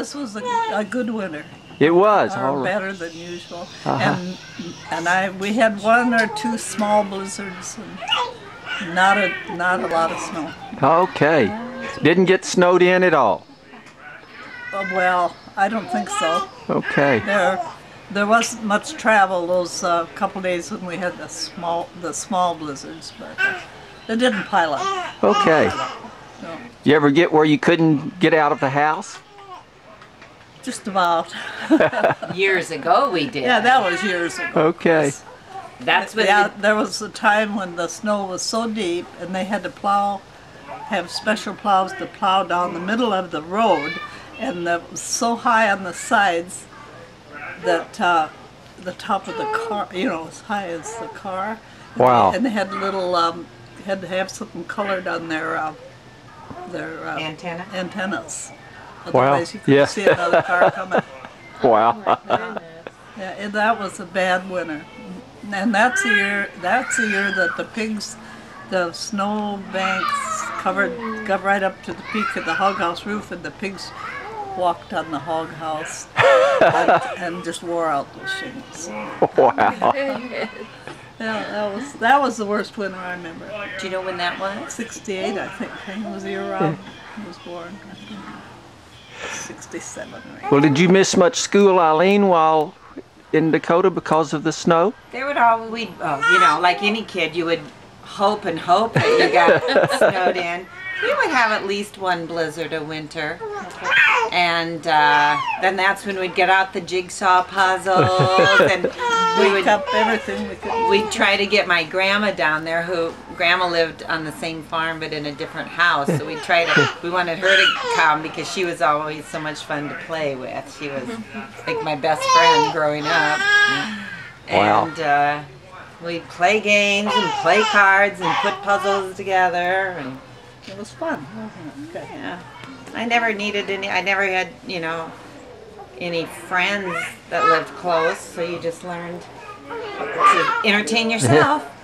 This was a, a good winter, It was. or all right. better than usual. Uh-huh. And and I we had one or two small blizzards and not a not a lot of snow. Okay. Didn't get snowed in at all. Uh, well, I don't think so. Okay. There there wasn't much travel those uh, couple days when we had the small the small blizzards, but uh, it didn't pile up. Okay. No, You ever get where you couldn't get out of the house? Just about. Years ago we did. Yeah, that was years ago. Okay. That's when Yeah, there was a time when the snow was so deep and they had to plow, have special plows to plow down the middle of the road, and it was so high on the sides that uh, the top of the car, you know, as high as the car. Wow. And they had little, um, had to have something colored on their uh, their uh, Antenna? antennas. Wow. You couldn't Yeah. see another car coming. Wow. Oh, yeah, and that was a bad winter. And that's the year that's the year that the pigs the snow banks covered got right up to the peak of the hog house roof and the pigs walked on the hog house and, and just wore out those shingles. wow. Yeah, that was that was the worst winter I remember. do you know when that was? Sixty eight I think I was the year Rob was born. Sixty seven right? Well, did you miss much school, Ilene, while in Dakota because of the snow? They would all we oh, you know, like any kid, you would hope and hope that you got snowed in. We would have at least one blizzard a winter. And uh, then that's when we'd get out the jigsaw puzzles and we We would up everything we could we'd try to get my grandma down there who grandma lived on the same farm but in a different house so we try to we wanted her to come because she was always so much fun to play with she was like my best friend growing up Wow. and uh, we'd play games and play cards and put puzzles together and it was fun, wasn't it? Okay. yeah i never needed any i never had you know any friends that lived close so you just learned to entertain yourself